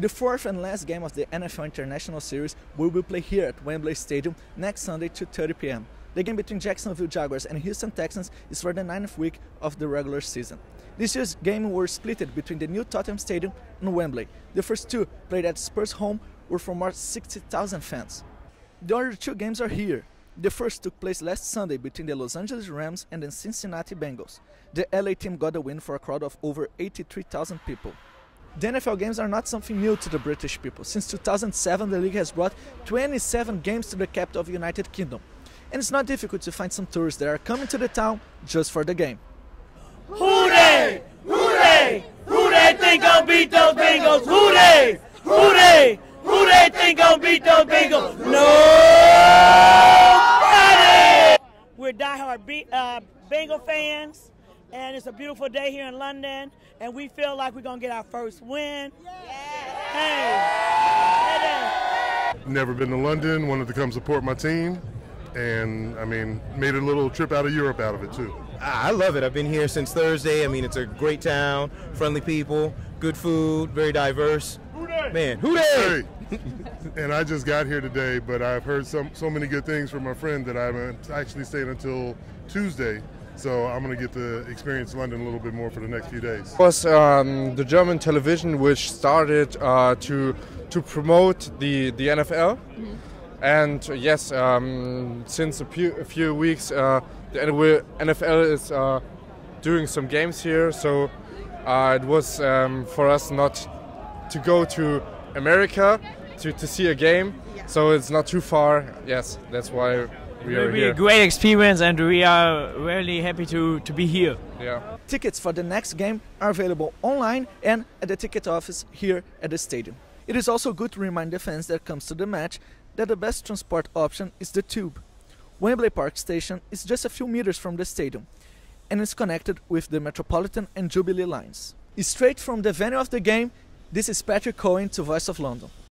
The fourth and last game of the NFL International Series will be played here at Wembley Stadium next Sunday 2:30 p.m. The game between Jacksonville Jaguars and Houston Texans is for the ninth week of the regular season. This year's game were split between the new Tottenham Stadium and Wembley. The first two, played at Spurs home, were for more 60,000 fans. The other two games are here. The first took place last Sunday between the Los Angeles Rams and the Cincinnati Bengals. The LA team got a win for a crowd of over 83,000 people. The NFL games are not something new to the British people. Since 2007, the league has brought 27 games to the capital of the United Kingdom and it's not difficult to find some tourists that are coming to the town just for the game. Who they? Who they? Who they think gonna beat those Bengals? Who they? Who they? Who they think gonna beat those Bengals? Nobody! We're diehard be- uh, Bengal fans, and it's a beautiful day here in London, and we feel like we're gonna get our first win. Yeah. Hey. Never been to London, wanted to come support my team and I mean, made a little trip out of Europe out of it too. I love it. I've been here since Thursday. I mean, it's a great town, friendly people, good food, very diverse. Man, who they? and I just got here today, but I've heard some so many good things from my friend that I'm actually staying until Tuesday. So I'm going to get to experience London a little bit more for the next few days. It was um, the German television which started uh, to to promote the the NFL. Mm-hmm and uh, yes, um, since a few, a few weeks, uh, the NFL is uh, doing some games here, so uh, it was um, for us not to go to America to, to see a game, so it's not too far. Yes, that's why we it will be a great experience, and we are really happy to, to be here. Yeah. Tickets for the next game are available online and at the ticket office here at the stadium. It is also good to remind the fans that comes to the match that the best transport option is the tube. Wembley Park Station is just a few meters from the stadium and is connected with the Metropolitan and Jubilee lines. Straight from the venue of the game, this is Patrick Cohen to Voice of London.